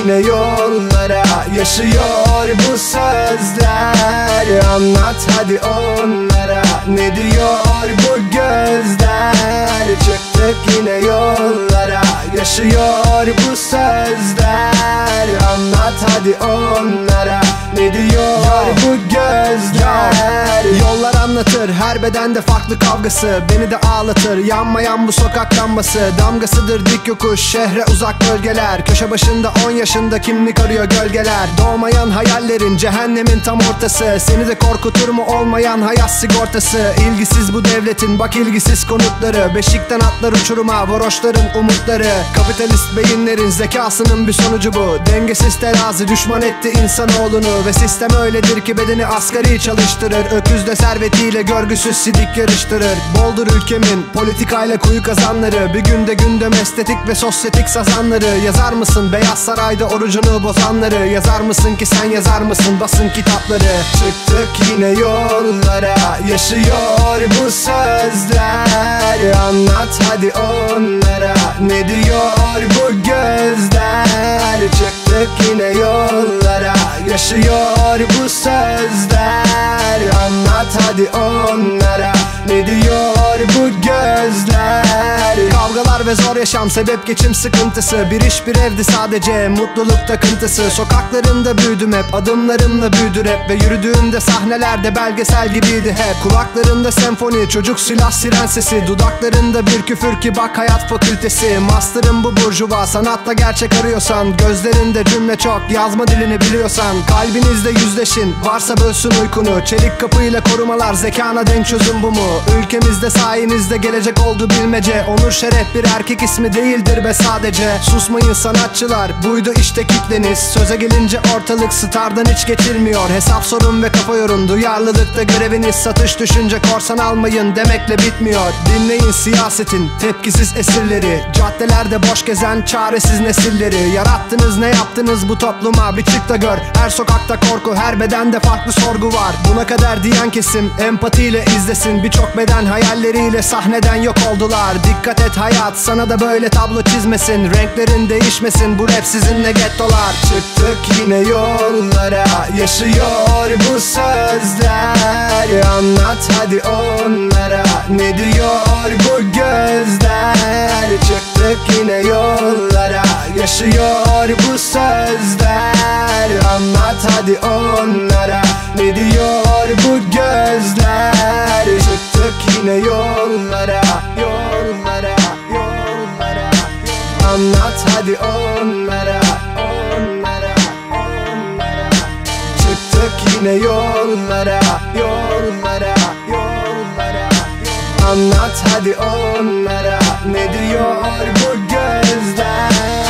yine yollara Yaşıyor bu sözler. Anlat hadi onlara Ne diyor bu gözler? Çıktık yine yollara Yaşıyor bu sözler. Anlat hadi onlara Ne diyor? Bu gözler. Yollar anlatır her bedende farklı kavgası. Beni de ağlatır yanmayan bu sokak lambası. Damgasıdır dik yokuş şehre uzak bölgeler. Köşe başında 10 yaşında kimlik arıyor gölgeler. Doğmayan hayallerin cehennemin tam ortası. Seni de korkutur mu olmayan hayat sigortası? İlgisiz bu devletin bak ilgisiz konutları. Beşikten atlar uçuruma varoşların umutları. Kapitalist beyinlerin zekasının bir sonucu bu. Dengesiz terazi düşman etti insanoğlunu Ve sistem öyledir ki bedeni asgari çalıştırır. Öküzle servetiyle görgüsüz sidik yarıştırır. Boldur ülkemin politikayla kuyu kazanları. Bir günde gündem estetik ve sosyetik sazanları. Yazar mısın Beyaz Saray'da orucunu bozanları? Yazar mısın ki sen yazar mısın basın kitapları? Çıktık yine yollara. Yaşıyor bu sözler. Anlat hadi onlara. Ne diyor bu gözler? Çıktık yine yollara Yaşıyor bu sözler. Anlat hadi onlara. Ne diyor bu gözler Kavgalar ve zor yaşam sebep geçim sıkıntısı. Bir iş bir evdi sadece mutluluk takıntısı. Sokaklarında büyüdüm hep adımlarımla büyüdü rap. Ve yürüdüğümde sahnelerde belgesel gibiydi hep. Kulaklarında senfoni çocuk silah siren sesi Dudaklarında bir küfür ki bak hayat fakültesi. Master'ım bu burjuva sanatta gerçek arıyorsan. Gözlerinde cümle çok yazma dilini biliyorsan. Kalbinizde yüzleşin varsa bölsün uykunu. Çelik kapıyla korumalar zekana denk çözüm bu mu? Ülkemizde sayenizde gelecek oldu bilmece. Onur şeref bir erkek ismi değildir be sadece. Susmayın sanatçılar buydu işte kitleniz. Söze gelince ortalık stardan hiç geçilmiyor. Hesap sorun ve kafa yorun duyarlılıkta göreviniz Satış düşünce korsan almayın demekle bitmiyor. Dinleyin siyasetin tepkisiz esirleri. Caddelerde boş gezen çaresiz nesilleri. Yarattınız ne yaptınız bu topluma? Bir çık da gör. Her sokakta korku her bedende farklı sorgu var. Buna kadar diyen kesim empatiyle izlesin. Birçok beden hayalleriyle sahneden yok oldular. Dikkat et hayat sana da böyle tablo çizmesin. Renklerin değişmesin bu rap sizinle gettolar. Çıktık yine yollara yaşıyor bu sözler. Anlat hadi onlara ne diyor bu gözler? Çıktık yine yollara yaşıyor bu sözler. Anlat hadi onlara ne diyor bu gözler? Çıktık yine yollara yollara Anlat hadi onlara onlara onlara. Çıktık yine yollara yollara yollara. Anlat hadi onlara ne diyor bu gözler